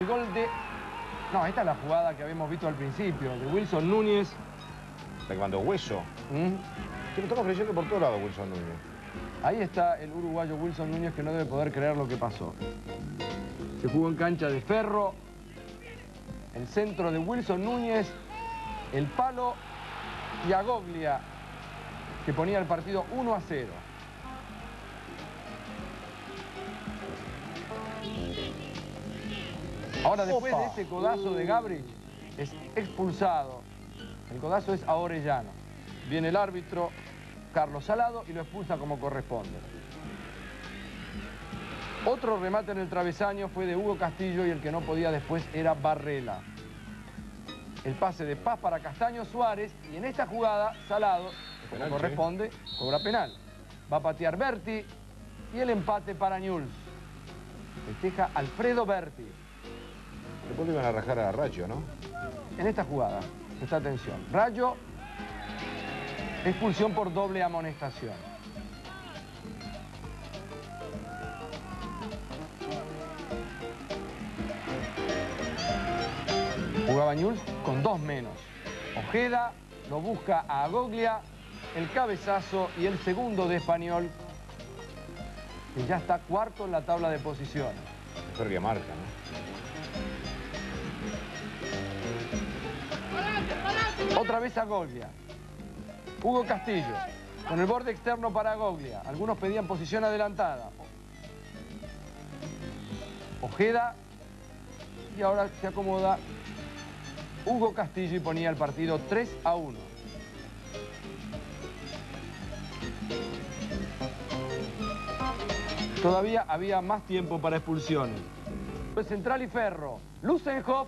El gol de... No, esta es la jugada que habíamos visto al principio, de Wilson Núñez. La que mandó Hueso. ¿Mm? Que estamos creyendo por todos lados Wilson Núñez. Ahí está el uruguayo Wilson Núñez que no debe poder creer lo que pasó. Se jugó en cancha de ferro. El centro de Wilson Núñez. El palo y Agoglia que ponía el partido 1 a 0. Ahora después Opa. de ese codazo de Gabrich es expulsado. El codazo es a Orellano. Viene el árbitro Carlos Salado y lo expulsa como corresponde. Otro remate en el travesaño fue de Hugo Castillo y el que no podía después era Barrela. El pase de Paz para Castaño Suárez y en esta jugada Salado, como Penal, corresponde, cobra penal. Va a patear Berti y el empate para Newell's. Festeja Alfredo Berti Después le iban a rajar a Racho, ¿no? en esta jugada. Presta atención. Rayo, expulsión por doble amonestación. Jugaba Newell's con dos menos. Ojeda lo busca a Agoglia, el cabezazo y el segundo de Español, que ya está cuarto en la tabla de posiciones. Mejor que marca, ¿no? Otra vez a Goglia. Hugo Castillo. Con el borde externo para Goglia. Algunos pedían posición adelantada. Ojeda. Y ahora se acomoda Hugo Castillo y ponía el partido 3 a 1. Todavía había más tiempo para expulsiones. Central y Ferro. Lusenhoff